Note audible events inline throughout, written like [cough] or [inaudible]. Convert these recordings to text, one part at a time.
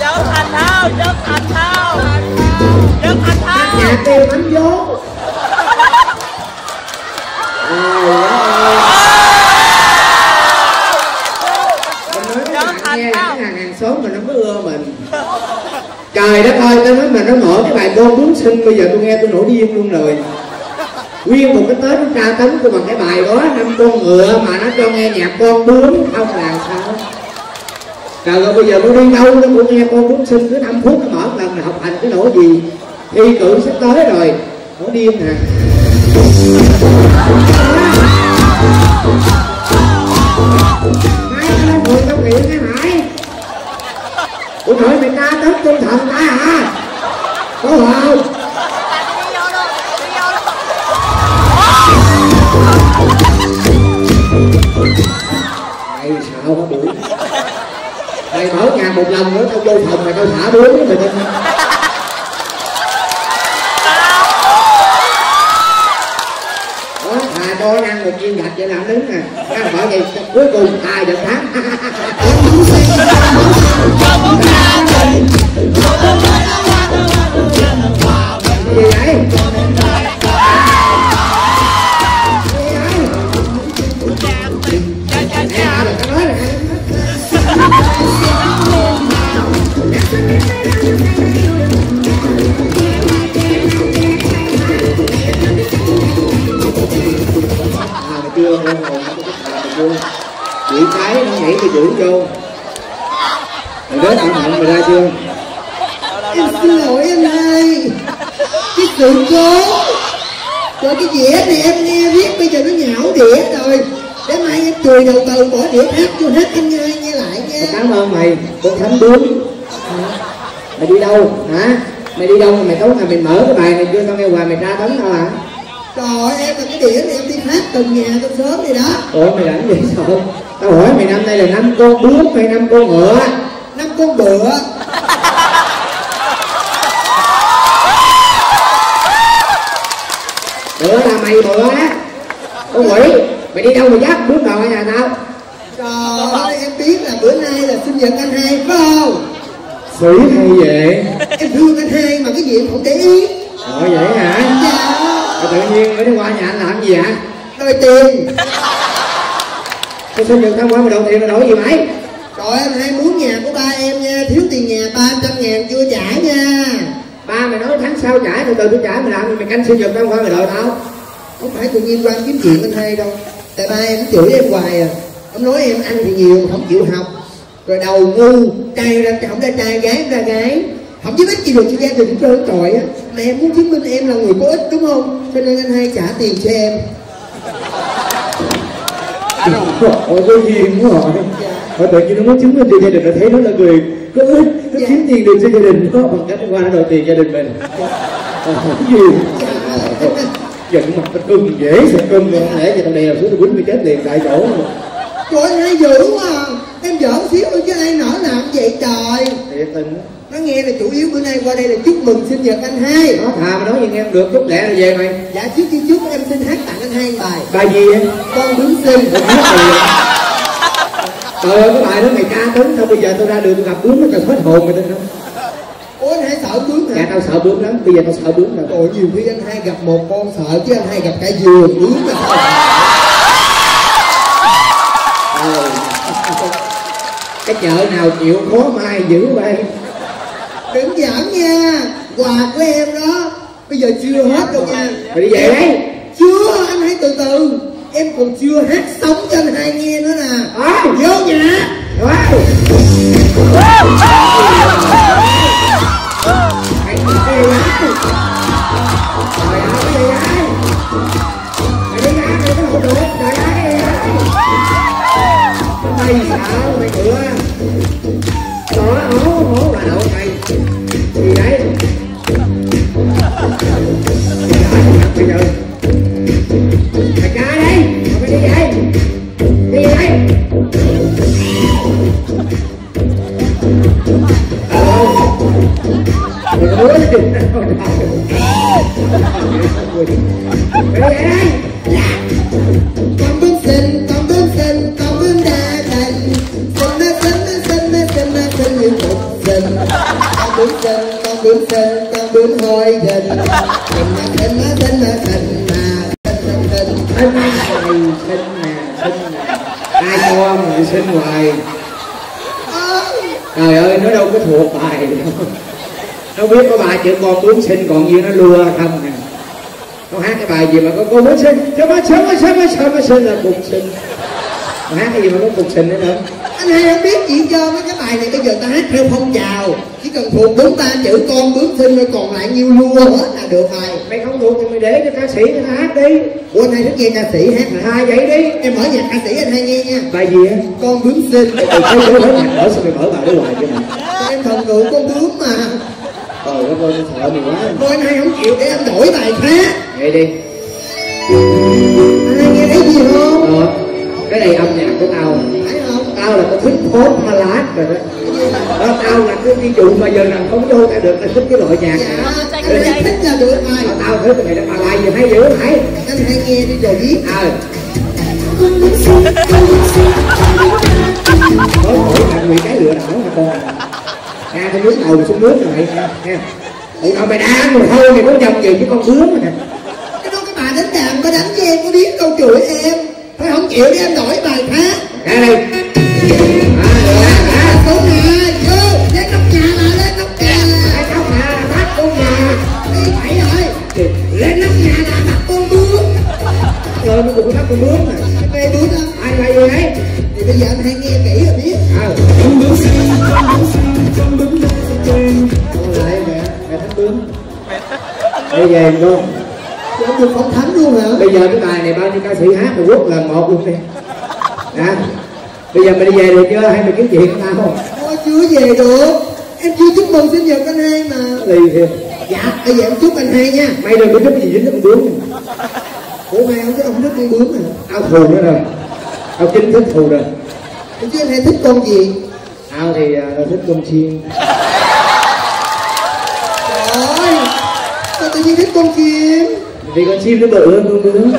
Dấu thành thao, dấu thành thao. Dấu thành thao. Nhà tiền bánh vốn mình nói các bạn nghe là cái hàng hàng xóm mình không có ưa mình trời đất ơi tôi nói mà nó mở cái bài con bướm sinh, bây giờ tôi nghe tôi nổi điên luôn rồi. Nguyên một cái tết nó tra tấn tôi bằng cái bài đó, năm con ngựa mà nó cho nghe nhạc con bướm, không là sao? Trời ơi, bây giờ tôi đi đâu nó cũng nghe con bướm sinh, cứ 5 phút nó mở lần là học hành cái nỗi gì? Thi cử sắp tới rồi. Nổi điên nè. Hai cái mười tao nghiện cái hải Ủa nội mày ta tết tinh thần ta hả? Có không? Mày sao hả bụi Mày mở nhà một lần nữa, tao vô phòng mày tao thả đuối với mày tin đó thà tôi ăn một viên gạch vậy làm đứng nè. Ăn bởi vậy cuối cùng thà được thắng [laughs] dĩa này em nghe riết bây giờ nó nhão đĩa rồi. Để mai em chùi đầu từ bỏ đĩa khác vô hết anh nghe nghe lại nha. Cảm ơn mày con thánh bướm mày đi đâu? Hả? Mày đi đâu mà mày tối ngày mày mở cái bài này chưa tao nghe hoài mày tra tấn tao hả trời ơi, em là cái đĩa này em đi phát từng nhà từ sớm rồi đó. Ủa mày làm gì sao tao hỏi mày năm nay là năm con bướm hay năm con ngựa? Năm con bựa bữa là mày bữa á? Con quỷ mày đi đâu mà dắt bướm đòi nhà tao trời ơi em biết là bữa nay là sinh nhật anh hai phải không? Xử hay vậy? Em thương anh hai mà cái gì em không để ý. Ủa vậy hả? Dạ. Rồi tự nhiên mới đi qua nhà anh làm gì hả đòi tiền. Tôi xin được tham quan mà đầu tiền là đổi gì mày Trời ơi, anh hai muốn nhà của ba em nha, thiếu tiền nhà 300 ngàn chưa trả nha ba mày nói tháng sau trả từ từ tôi trả mày làm gì mày canh sinh nhật tham quan mày đợi tao. Không phải tự nhiên quan kiếm chuyện anh hai đâu. Tại ba em chửi em hoài à. Ông nói em ăn thì nhiều, không chịu học. Rồi đầu ngu, trai ra không ra trai, gái ra gái Không giúp ích gì được cho gia đình trơn trọi á. Mà em muốn chứng minh em là người có ích đúng không? Cho nên anh hai trả tiền cho em. Ôi có duyên quá rồi Rồi tự nhiên nó muốn chứng minh cho gia đình nó thấy nó là người có ích Nó Dạ. kiếm tiền được cho gia đình. Nó bằng cách qua nó đòi tiền gia đình mình. Ờ, Cái gì. Giận mặt nó cưng dễ sợ cưng rồi Không lẽ giờ tao đè xuống tao quýnh mày chết liền tại chỗ Trời ơi, anh hai dữ quá. À. Em giỡn xíu thôi chứ ai nỡ làm vậy trời. Thiệt tình Nó nghe là chủ yếu bữa nay qua đây là chúc mừng sinh nhật anh hai. Nó thà mà nói gì nghe không được chút lẹ rồi về mày. Dạ trước khi chúc em xin hát tặng anh hai bài. Bài gì vậy? Con bướm sinh Tôi hát gì vậy? Trời ơi cái bài đó mày ca tấn Sao bây giờ tôi ra đường gặp bướm nó tao hết hồn mày tin không? Ủa anh hai sợ bướm Dạ hả? tao sợ bướm lắm Bây giờ tao sợ bướm rồi Ồ nhiều khi anh hai gặp một con sợ chứ anh hai gặp cả vườn bướm là sao? Ờ. cái chợ nào chịu khó mai dữ vậy Đừng giỡn nha Quà của em đó Bây giờ chưa hết đâu nha mày đi về đấy Chưa anh hai từ từ Em còn chưa hát sống cho anh hai nghe nữa nè. À, Vô nhà. Wow. Một con bướm xinh con bướm xinh con bướm hôi gình xinh mà xinh mà xinh mà xinh mà xinh xinh xinh Anh này xinh nè xinh nè Ai mua mà xinh hoài? Trời ơi, nó đâu có thuộc bài đâu Nó biết có bài chữ con bướm xinh còn gì nó lừa không nè. Nó hát cái bài gì mà có con bướm xinh Sao mà sớm mà sớm mà sao mà là cục xinh Nó hát cái gì mà có cục xinh nữa đâu anh hai không biết gì cho mấy cái bài này bây giờ ta hát theo phong trào. Chỉ cần thuộc bốn ba chữ con bướm xinh rồi còn lại nhiêu lua hết là được rồi. Mày không thuộc thì mày để cho ca sĩ người ta hát đi. Ủa anh hai thích nghe ca sĩ hát hả? À vậy đi? Em mở nhạc ca sĩ anh hai nghe nha. Bài gì á con bướm hết nhạc mở sao mày mở bài đó hoài cho mày em thần tượng con bướm mà. Trời đất ơi sợ mày quá. Thôi anh hai không chịu để em đổi bài khác. Vậy đi. Anh hai nghe thấy gì không? Ờ Cái này âm nhạc của tao Tao là có thích pop ballad rồi đó. Đó tao là cái ví dụ mà giờ nào không vô tao được là thích cái loại nhạc dạ hai thích là được rồi Mà tao thích mày là bà lại gì hay dữ hay anh hai nghe đi rồi biết. Ờ. Có mỗi thằng bị cái lừa đảo mà con. À cái nước đầu xuống nước rồi mày nha ủa mày đá rồi thôi mày có chồng gì chứ con bướm rồi nè. Cái đó cái bà đánh đàn có đánh với em có biết đâu chửi em. Thôi không chịu để em đổi bài khác. Ra đây lên nhà lên nhà nè bắt nhà đi rồi lên nhà là bướm rồi bướm bướm ai là đấy thì bây giờ anh nghe kỹ rồi biết lại mẹ mẹ bướm luôn ông được thánh luôn hả bây giờ cái bài này bao nhiêu ca sĩ hát mà quốc lần một luôn đi hả bây giờ mày đi về được chưa? Hay mày kiếm chuyện tao? Không Thôi chưa về được. Em chưa chúc mừng sinh nhật anh hai mà. Thì Dạ bây giờ em chúc anh hai nha. Mày đừng có thích gì dính con bướm Ủa hai ông thích ông thích con bướm à? Tao thù nữa rồi. Tao chính thức thù rồi. Chứ anh hai thích con gì? Tao thì à, thích con chim. Trời ơi Sao tự nhiên thích con chim? Vì con chim nó bự hơn con bướm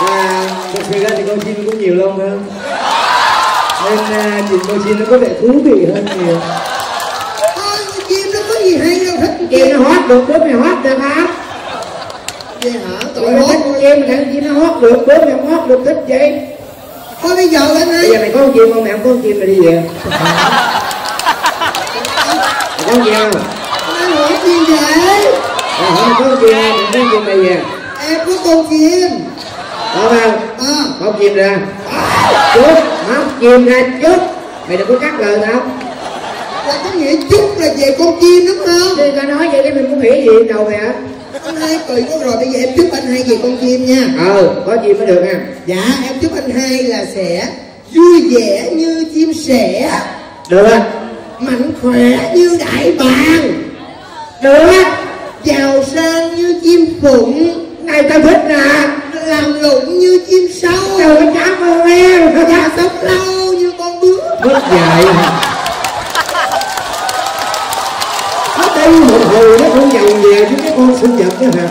và thật chim cũng nhiều lông hơn nên à, chim nó có vẻ thú vị hơn nhiều. Thôi chim nó có gì hay đâu thích chim nó hót được bướm mày hót được không Vậy hả? Mày ơi thích chim thấy con chim nó hót được bướm mày hót được thích gì Thôi bây giờ anh bây giờ mày có con chim không? Mày không có con chim mày đi về. Mày có con chim không? Anh hỏi gì vậy Mày hỏi mày có con chim không? Mày có con chim mày về Em có con chim có không? À móc chim ra chút móc chim ra chút mày đừng có cắt lời tao. Là có nghĩa chúc là về con chim đúng không? Thì tao nói vậy để mày muốn nghĩ gì đầu mày hả Anh hai cười quá rồi bây giờ em chúc anh hai về con chim nha. Ờ có chim mới được nha Dạ em chúc anh hai là sẽ vui vẻ như chim sẻ. Được Mạnh khỏe như đại bàng. Được Giàu sang như chim phụng này tao thích nè? Làm lụng như chim sâu. Có cảm ơn em Và sống lâu như con bướm. Mất dạy. Nó đây một hồi nó không giàu về với cái con sinh nhật nữa hả?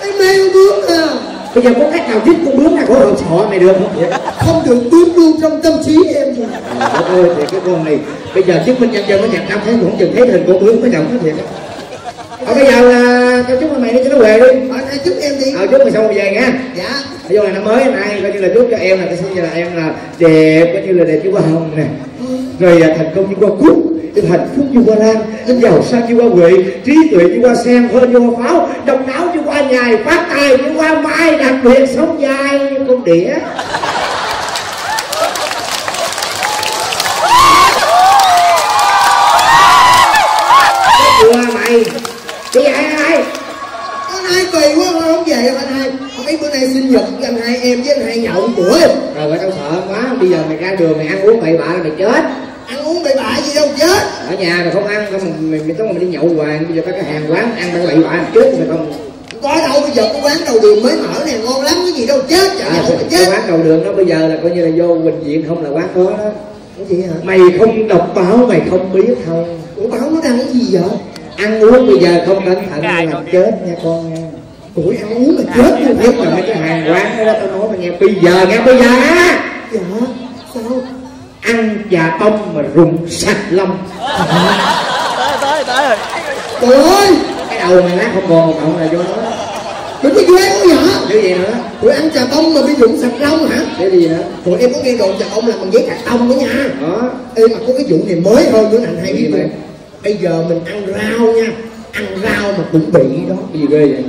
Anh mê con bướm à. Bây giờ có cách nào thích con bướm này của hộp sọ mày được không vậy? Không được bướm luôn trong tâm trí em rồi Trời đất ơi thì cái con này. Bây giờ chứng minh nhân dân nó chặt năm thấy cũng chừng thấy hình con bướm có chồng nó thiệt Ờ bây giờ là tao chúc mày đi cho nó về đi. Hai chúc em đi. Ờ chúc mày xong rồi về nha. Dạ. Giờ là năm mới này coi như là chúc cho em là cái sinh nhật là em là đẹp coi như là đẹp như hoa hồng nè. Rồi à, thành công như hoa cúc hạnh phúc như hoa lan giàu sang như hoa huệ trí tuệ như hoa sen hơn như hoa pháo độc đáo như hoa nhài phát tài như hoa mai đặc biệt sống dài như con đĩa Chưa mày Chị dạy ai Anh hai kỳ quá thôi không về đâu anh hai Không anh giật anh hai em với anh hai nhậu bữa rồi mày tao sợ quá bây giờ mày ra đường mày ăn uống bậy bạ là mày chết. Ăn uống bậy bạ gì đâu chết. Ở nhà rồi không ăn không mày mày tối mày đi nhậu hoài bây giờ có cái hàng quán ăn bậy bạ chết mày không. Có đâu bây giờ cái quán đầu đường mới mở này ngon lắm cái gì đâu chết chả à, nhậu quán đầu đường nó bây giờ là coi như là vô bệnh viện không là quán đó. Đó cái gì hả? Mày không đọc báo mày không biết thôi. Ủa báo nó đang cái gì vậy? Ăn uống bây giờ không cẩn thận là chết nha con nha ủa ăn uống mà chết như biết thế là mấy cái hàng quán đó tao nói mày nghe bây giờ nghe bây giờ á dạ sao? Ăn chà bông mà rụng sạch lông. Tới tới tới trời ơi! Cái đầu mày lát không còn cậu là vô đó. Đừng có ghê quá vậy cái gì nữa? Ủa ăn trà bông mà bị rụng sạch lông hả? Cái gì nữa? Rồi em có nghe đồn trà bông làm bằng giấy cạc tông đó nha. Đó Ê mà có cái vụ này mới hơn nữa anh hay biết Bây giờ mình ăn rau nha. Ăn rau mà cũng bị đó. Cái gì ghê vậy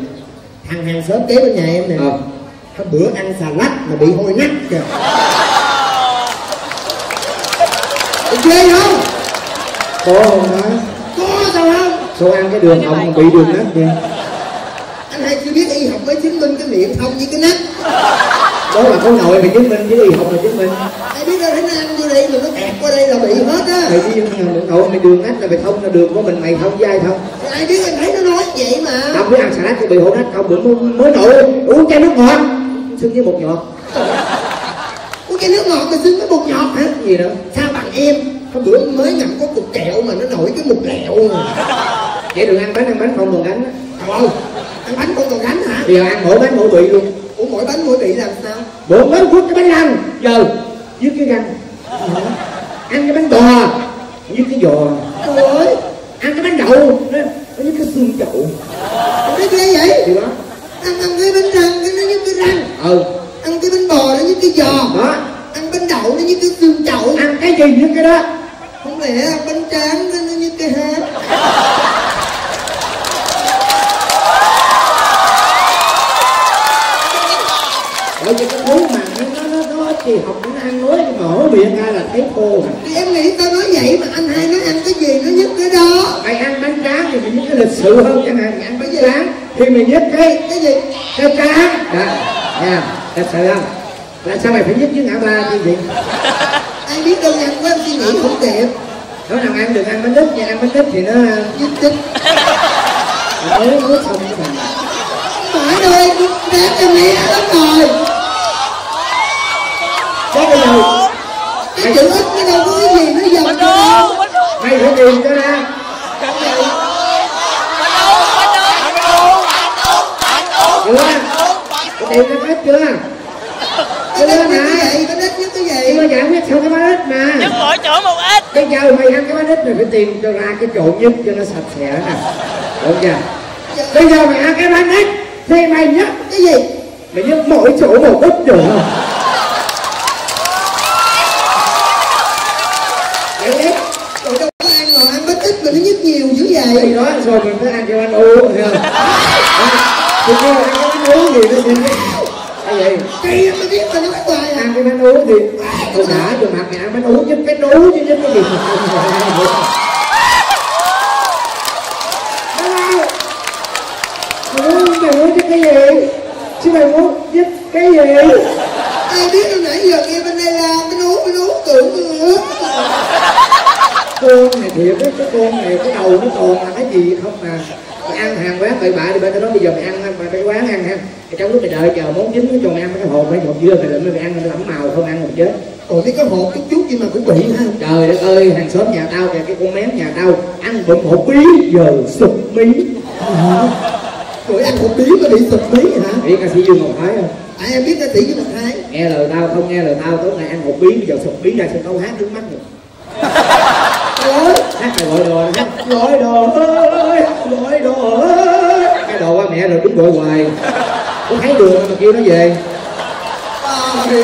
Thằng hàng xóm kế bên nhà em nè. Ờ. Hôm bữa ăn xà lách mà bị hôi nách kìa. Ê, Ghê không? có không đó Có sao không? sao ăn cái đường hồng mà bị đường nát vậy? Anh hay chưa biết y học mới chứng minh cái miệng thông với cái nách. Đó là có nội mày chứng minh chứ y học là chứng minh. Ai biết đâu nó ăn vô đây mà nó kẹt qua đây là bị hết á. Mày đi đường nội mày đường nát là mày thông là đường của mình mày thông với ai thông? Ai biết em thấy vậy mà. Tao biết ăn salad cho bị hổ nách không bữa mới, nội uống chai nước ngọt. Xưng với một nhọt. [laughs] Uống cái nước ngọt mà xứng với bột nhọt hả? gì nữa Sao bằng em? Hôm bữa mới ngậm có cục kẹo mà nó nổi cái mục lẹo. Vậy đừng ăn bánh ăn bánh không còn gánh á. Ơi Ăn bánh con còn gánh hả? giờ ăn mỗi bánh mỗi bị luôn. Ủa mỗi bánh mỗi bị làm sao? bữa mới quất cái bánh lăng giờ với cái răng. Ăn cái bánh bò với cái giò. Trời ơi. Ăn cái bánh đậu nó với cái xương chậu Ủa nó ghê vậy? thì đó. Ăn ăn cái bánh răng cái nó như cái răng. Ừ. Ăn cái bánh bò nó như cái giò. Đó. Ăn bánh đậu nó như cái xương chậu. Ăn cái gì với cái đó? Không lẽ ăn bánh tráng nó như cái há? Bởi vì cái thứ mà nó nó nó, nó chỉ học nó ăn nói mở miệng ra là thấy khô. Thì em nghĩ tao nói vậy mà anh hai nói ăn cái gì nó nhất cái đó tráng thì mày nhớ cái lịch sự hơn chẳng hạn mày ăn bánh tráng thì mày nhớ cái Cái gì? cái tráng đó. Nha. Lịch sự không? Là sao mày phải nhớ với ngã ba như vậy? Ai biết đâu ăn quá em suy nghĩ không đẹp nó nào ăn được ăn bánh đít nha ăn bánh đít thì nó Nhất tích mới mới xong cái thằng. Phải đâu em Ráng em nghe lắm rồi. Thế bây giờ Cái chữ ít nó đâu có cái gì nó cho đu đâu mày phải tìm cho ra bánh đu bánh đu bánh đu chưa có tìm ra hết chưa? Cái đất nhất cái gì? Cái đất nhất cái thì gì? mà giải quyết xong cái bánh ít mà nhất mỗi chỗ một ít. Bây giờ mày ăn cái bánh ít mày phải tìm cho ra cái chỗ nhất cho nó sạch sẽ nè. Đúng chưa? Bây giờ mày ăn cái bánh ít thì mày nhấc Cái gì? mày nhấc mỗi chỗ một ít được không? Hiểu không? Rồi đâu có ăn ngồi ăn bánh ít mà nó nhất nhiều dữ thì vậy đó rồi mình phải ăn cái bánh uống? Hiểu không? Thì cái bánh uống gì thì cái gì? Kỳ mới biết mà nó hoài à? Ăn cái bánh uống thì tôi đã tôi mặc mày ăn bánh uống chứ cái nú chứ chứ cái gì. Mà mày muốn chứ cái gì? Chứ mày muốn chứ cái gì? Ai biết đâu nãy giờ nghe bên đây la Cái nú cái nú tưởng nữa con này thiệt cái con này cái đầu nó còn là cái gì không mà mày ăn hàng quán bậy bạ thì bên nói bây giờ mày ăn mày cái quán ăn ha. Thì trong lúc mày đợi chờ món nó cho mày ăn cái hộp mấy hộp dưa mày lượm mày ăn mày lẫm màu không ăn một chết. Còn cái có hộp chút chút gì mà cũng bị ha. Trời đất ơi hàng xóm nhà tao kìa cái con mém nhà tao ăn bụng hộp bí giờ sụp mí. Rồi ăn hộp bí mà bị sụp bí hả? Biết ca sĩ dương ngọc thái không? À em biết ca sĩ với một thái. Nghe lời tao không nghe lời tao tối ngày ăn hộp bí giờ sụp bí ra sân khấu hát nước mắt rồi [laughs] Trời ơi hát bài đòi đồ hát đồ ơi gọi đồ ơi cái đồ qua mẹ rồi đúng gọi hoài có thấy đường mà kêu nó về À rồi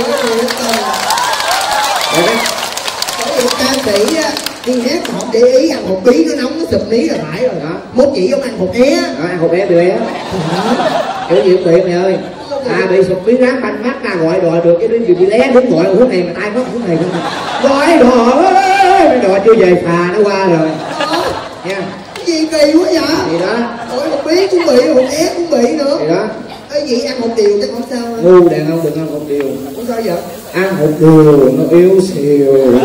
đi hát họ không để ý ăn một tí nó nóng nó sụp mí là phải rồi Đó. Mốt chị ông ăn hộp é Đó, ăn hộp é bị bé kiểu gì cũng bị mày ơi à bị sụp bí rác banh mắt ra gọi đòi được cái đứa gì bị lé đứng gọi hút này mà tay mất hút này không à. gọi đòi ơi cái đồ chưa về phà nó qua rồi. Nha. Cái gì kỳ quá vậy? Thì đó. Ôi hộp bí cũng bị, hộp é cũng bị nữa. Thì đó. Ê gì ăn hộp điều chắc không sao ngu đàn ông đừng ăn hộp điều. Không sao vậy? Ăn hộp điều nó yếu xìu.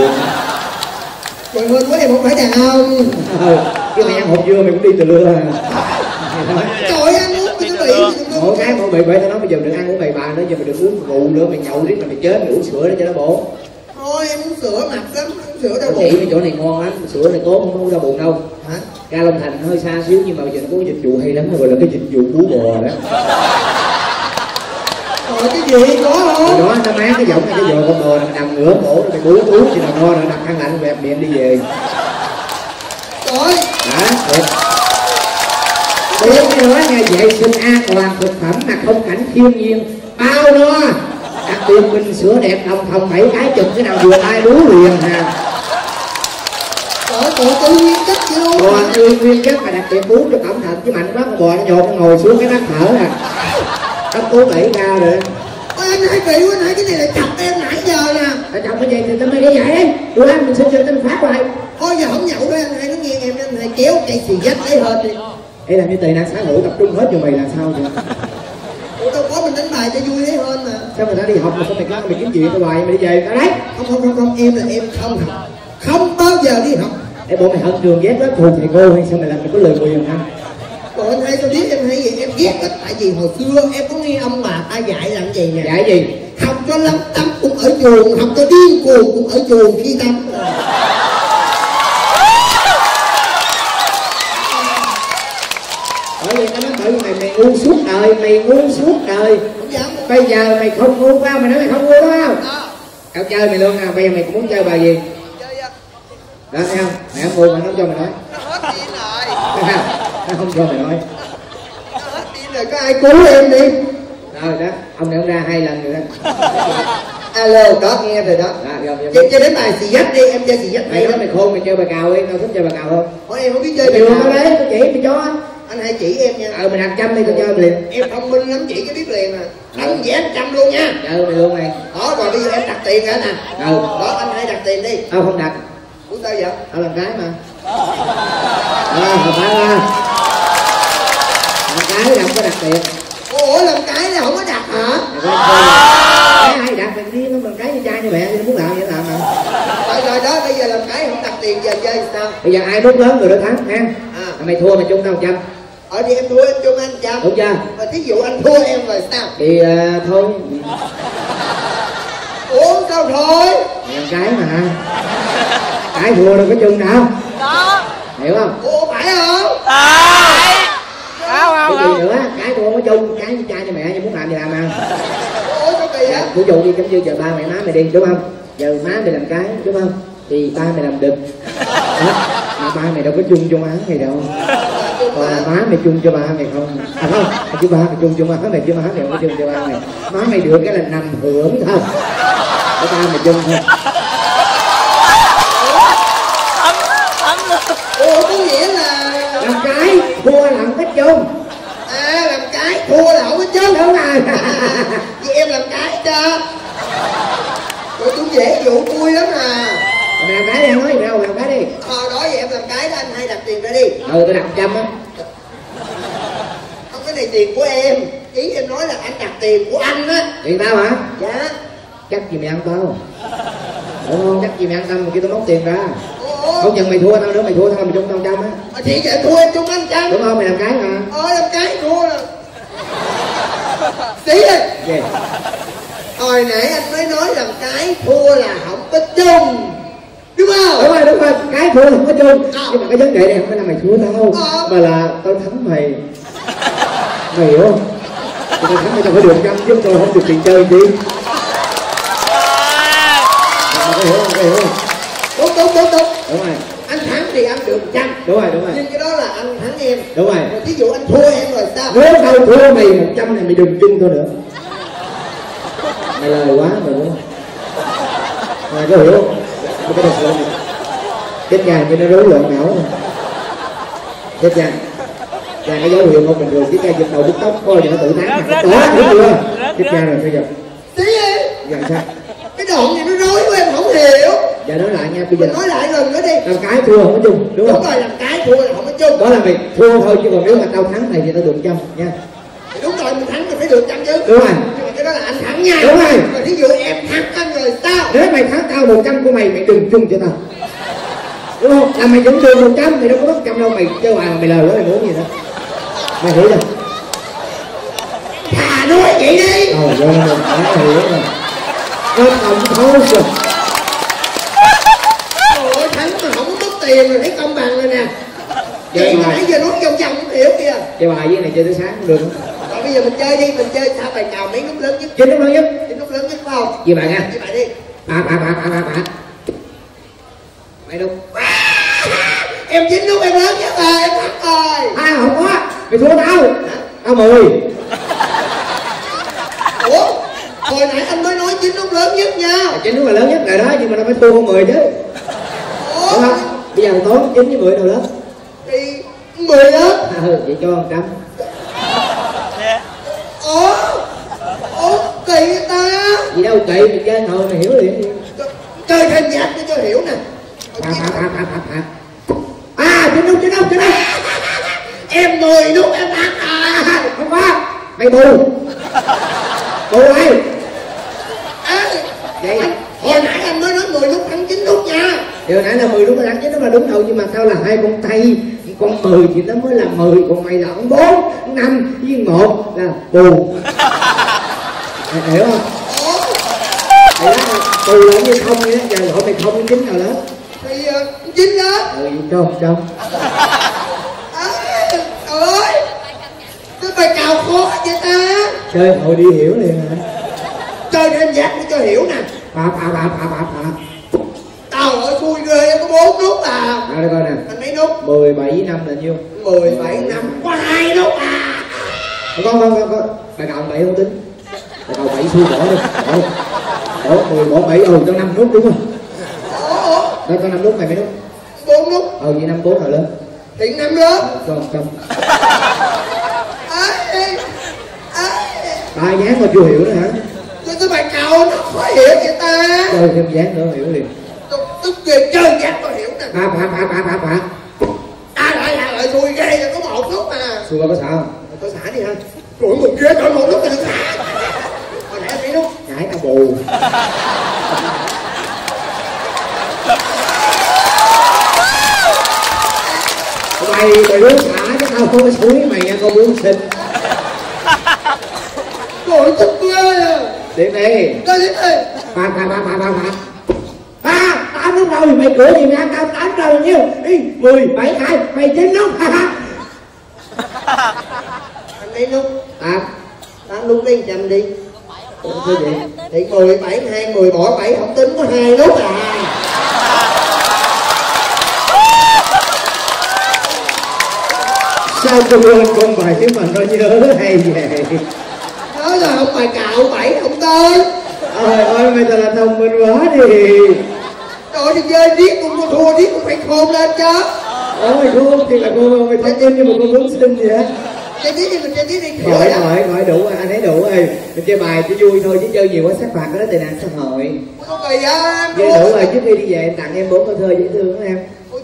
Trời ơi quá em không phải đàn ông. Ờ chứ mày ăn hộp dưa mày cũng đi từ lưa à. Trời ơi ăn uống cái nó bị mỗi cái mỗi bị bởi tao nói bây giờ đừng ăn uống bày bà nữa giờ mày đừng uống rượu nữa mày nhậu riết là mày chết mày uống sữa đó cho nó bổ Thôi nói em uống sữa mập lắm uống sữa đau bụng cái chỗ này ngon lắm sữa này tốt không đau bụng đâu. Hả? Ga long thành hơi xa xíu nhưng mà bây giờ nó có dịch vụ hay lắm gọi là cái dịch vụ bú bò đó. Rồi cái gì? Có không đó nó mát cái giọng này cái giờ con bò nằm nằm ngửa cổ nó bị bú bú thì nào no rồi đặt khăn lạnh bẹp miệng đi về. Rồi hả? Thiệt Tiếp nữa nghe vệ sinh an toàn thực phẩm mà không cảnh thiên nhiên. Bao no biệt bình sữa đẹp đồng thòng bảy cái chụp cái nào vừa tay đú liền hà bộ tự nhiên chất gì luôn bò nguyên nguyên chất mà đặc biệt bú cho cẩn thận chứ mạnh quá con bò nó nhột nó ngồi xuống cái mắt thở nè. Cấp cứu bảy cao rồi. Ôi, anh hai vị quá nãy cái này là chọc em nãy giờ nè. Ở trong cái gì thì tao mới đi dạy đấy. Tụi anh mình xin cho tên phát lại thôi giờ không nhậu đấy anh hai nó nghe em anh hai kéo cây xì dách lấy hết đi. Ê làm như tệ nạn xã hội tập trung hết cho mày là sao vậy? Bài cho vui lấy hơn mà. Sao người ta đi học mà sao mày lăn mày kiếm chuyện tao hoài mày đi về. Tao đấy. Không không không không em là em không học. Không bao giờ đi học. Ê bộ mày hận trường ghét lớp thù thầy cô hay sao mày làm mày có lời nguyền hả? Còn anh hai sao biết em hay gì em ghét lắm. Tại vì hồi xưa em có nghe ông bà ta dạy làm gì nè. Dạy gì? học cho lắm tâm cũng ở chuồng học cho điên cuồng cũng ở chuồng khi tâm Bởi vì tao nói bởi vì mày mày ngu suốt đời, mày ngu suốt đời Bây giờ mày không ngu sao mày nói mày không ngu đúng không? Tao chơi mày luôn nào, bây giờ mày cũng muốn chơi bài gì? Đó thấy không? Mày không ngu mày không cho mày nói. Hết tin rồi. Thấy không? Không cho mày nói. Hết tin rồi. Có ai cứu em đi? Rồi đó, ông này ông ra hai lần rồi đó. Alo đó nghe rồi đó. Rồi, rồi, chơi đến bài xì dách đi em chơi xì dách Mày nói mày khôn mày chơi bài cào đi, tao thích chơi bài cào không? hỏi em không biết chơi bài nào đấy, tao chỉ mày cho anh hãy chỉ em nha. Ờ mày đặt trăm đi tao chơi mày liền. Em thông minh lắm chỉ cái biết liền à. Anh vẽ anh trăm luôn nha. Chơi mày luôn mày. Đó rồi bây giờ em đặt tiền ra nè? Ừ. đó anh hãy đặt tiền đi. Tao không đặt, của sao vậy? Tao làm cái mà. Ờ, không phải ba Làm cái làm có đặt tiền. Ủa làm cái này không có đặt hả? Cái ai đặt mày đi nó làm cái như trai như mẹ muốn làm vậy làm mà. Rồi rồi đó bây giờ làm cái không đặt tiền giờ chơi sao? Bây giờ ai đốt lớn người đó thắng ha À. Mày thua mày chung tao trăm ở đi em thua em chung anh trăm Đúng chưa? và thí dụ anh thua em rồi sao? Thì à, thôi. Ủa sao thôi? Mày làm cái mà. Cái thua đâu có chung đâu. Đó. Hiểu không? ủa phải không? Phải. Không Cái không gì không. nữa, cái thua có chung Cái như trai như mẹ như muốn làm gì làm mà. Ủa sao kỳ Dạ, vậy ví dụ như giống như giờ ba mẹ má mày đi đúng không? Giờ má mày làm cái đúng không? Thì ba mày làm đực đó. mà ba mày đâu có chung cho má mày đâu còn là má mày chung cho ba mày không? À không à, chứ ba mày chung cho má mày chứ má mày không có chung cho ba mày. Má mày được cái là nằm hưởng thôi. Để ba mày chung thôi. Ủa có nghĩa là làm cái thua làm cái chung. À làm cái thua là không có chứ đúng rồi. [laughs] Vậy em làm cái cho. Rồi tôi dễ dụ tôi lắm à. Mày làm cái đi nói gì đâu làm cái đi. Ờ đó vậy em làm cái đó anh hay đặt tiền ra đi. Ừ tôi đặt trăm á tiền của em. Ý em nói là anh đặt tiền của anh á. Tiền tao hả? Dạ. Chắc gì mày ăn tao. Đúng không? Chắc gì mày ăn tao mà kia tao móc tiền ra. Ủa không chừng mày thua tao nữa mày thua tao mày chung tao trăm á. Ờ, thì vậy thua em chung anh trăm đúng không? Mày làm cái mà. Ờ làm cái thua rồi. Xí đi Gì? hồi nãy anh mới nói làm cái thua là không có chung. Đúng không? Đúng rồi đúng rồi. Cái thua không có chung. Nhưng mà cái vấn đề này không phải là mày thua tao. Ờ. mà là tao thắng mày mày hiểu không tao thắng mày tao phải được trăm chứ tao không được tiền chơi gì mày có hiểu không? Có hiểu không? Đúng đúng đúng đúng đúng rồi. Anh thắng thì anh được trăm đúng rồi đúng rồi. Nhưng cái đó là anh thắng em. Đúng rồi. Rồi ví dụ anh thua em rồi sao? Nếu tao thua mày một trăm này mày đừng chung tao nữa. Mày lời quá mày đúng không? Mày có hiểu không? Mày có được không chết gà như nó rối loạn não chết gà gà cái dấu hiệu không bình thường chết gà giật đầu bứt tóc coi thì nó tự tán. Đó rớt, đúng chưa rớt. gà rồi bây giờ đi giờ sao? Cái đoạn này nó rối quá em không hiểu. Giờ nói lại nha bây giờ. Nói lại lần nữa đi. Làm cái thua không có chung đúng đúng không? rồi làm cái thua là không có chung. Đó là mày thua thôi chứ còn nếu mà tao thắng mày thì tao được trăm nha. Đúng rồi mình thắng mình phải được trăm chứ. Đúng rồi. Nhưng mà cái đó là anh thắng nha. Đúng rồi. rồi ví dụ em thắng anh rồi sao? Nếu mày thắng tao một trăm của mày mày đừng chung cho tao. Đúng không? Là mày vẫn được một trăm mày đâu có mất trăm đâu mày chơi hoài mà mày lời quá mày muốn gì nữa mày hiểu chưa thà nói vậy đi. Ờ rồi rồi đã hiểu rồi. Có không thấu rồi tiền rồi thấy công bằng rồi nè. Dạ, chị rồi. nãy giờ nói vòng vòng không hiểu kìa. Chơi bài với này chơi tới sáng cũng được. Không rồi bây giờ mình chơi đi mình chơi sao bài chào mấy nút lớn nhất? Chín lúc lớn nhất. Cái nút lớn nhất phải không? Với bạn nha. Với bạn đi. Ba ba ba ba ba ba mày đâu? Em chín nút em lớn nhất rồi em thắng rồi. À không có mày thua tao tao mười ủa? Hồi nãy anh mới nói chín nút lớn nhất nha. Chín lúc là lớn nhất rồi đó nhưng mà nó phải thua con mười chứ. Ủa? Đúng không? Bây giờ toán chín với mười đâu lớn thì mười đó à, [laughs] ừ, vậy cho một trăm. Ủa? Ủa? Kỳ ta? Gì đâu kỳ mình chơi ngồi mày hiểu liền. Đi. chơi thêm nhạc cho cho hiểu nè. Phạt phạt phạt phạt phạt à chín lúc chín lúc chín lúc em mười nút em thắng rồi không có. Mày bù. Bù ai Ê, vậy hồi nãy anh mới nói mười nút thắng chín nút nha. Điều nãy là 10 đúng là đánh chứ nó là đúng đâu nhưng mà tao là hai con tay con 10 thì nó mới là 10 còn mày là con 4 5 với 1 là bù. Mày hiểu không? Mày nói bù là như không vậy đó giờ gọi mày không chính nào lớn? Thì uh, chín đó ừ cho một trăm Ê, trời ơi cái bài cào khó vậy ta. Chơi hội đi hiểu liền hả chơi thêm nhạc để cho hiểu nè. Phạt phạt phạt phạt phạt phạt tao ơi xui ghê có bốn nút à. À đây coi nè. Anh mấy nút. 17 với 5 là nhiêu? Mười bảy năm. Có hai nút à. Con con con con bài cào 7 không tính. Bài cào 7 xui bỏ đi bỏ. Bỏ 10 bỏ 7 ừ cho 5 nút đúng không? Đó cho 5 nút mày mấy nút? Bốn nút. Ừ vậy 5 4 rồi lớn thì năm lớp ấy ấy ba dáng mà chưa hiểu nữa hả? Cái cái bài cào nó khó hiểu vậy ta. Chơi thêm dáng nữa hiểu liền. Tức ghê chơi nhạc có hiểu nè. Phạt phạt phạt phạt phạt phạt à lại lại lại xui ghê rồi có một nút à xui có sao không? Tôi xả đi ha. Trời một ghê trời một thì được xả. Hồi nãy anh mấy nút nhảy tao bù mày mày muốn xả chứ tao không có xui mày nha con muốn xin Trời tức ghê à điểm đi Đây đây đây phạt phạt phạt phạt phạt phạt à tám lúc rồi mày cửa gì ra tao tám bao nhiêu đi mười bảy hai mày chín lúc ha ha. Anh mấy nút. Tám Tám nút đi chậm đi. Ủa, sao vậy Thì 10, 7, 2, 10 bỏ 7 không tính có hai nút à. Sao tôi quên con bài chứ mà nó nhớ hay vậy Nói là không bài cạo 7 không tên ôi ôi mày thật là thông minh quá đi. Trời thì chơi điếc cũng có thua điếc cũng phải khôn lên chứ. Ôi cô thì là cô mày thông minh nhưng mà cô muốn xin gì hết Chơi điếc thì mình chơi điếc đi khỏi Trời ơi khỏi khỏi đủ rồi, anh ấy đủ rồi. Mình chơi bài chỉ vui thôi chứ chơi nhiều quá sát phạt cái đó tệ nạn xã hội. Có kỳ á đủ rồi trước khi đi về em tặng em bốn câu thơ dễ thương đó em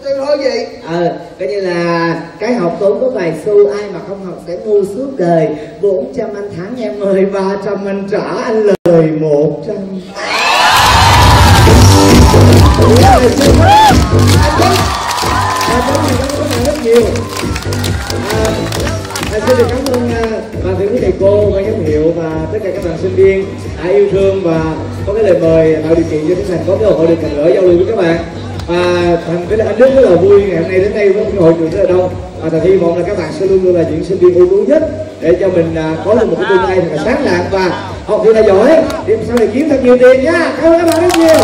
Ôi chơi thôi gì ờ coi như là cái học tốn có vài xu ai mà không học sẽ ngu suốt đời. Bốn trăm anh thắng em ơi ba trăm anh trả anh lời một trăm. Rất nhiều à, xin được cảm ơn à, toàn thể quý thầy cô ban giám hiệu và tất cả các bạn sinh viên đã yêu thương và có cái lời mời tạo điều kiện cho chúng thành có cơ hội được gặp gỡ giao lưu với các bạn à thằng cái anh rất là vui ngày hôm nay đến đây với hội trường rất là đông. Và thật hy vọng là các bạn sẽ luôn luôn là những sinh viên ưu tú nhất để cho mình à, có được một cái tương lai thật là sáng lạng. Và học thật là giỏi để sau này kiếm thật nhiều tiền nha. Cảm ơn các bạn rất nhiều.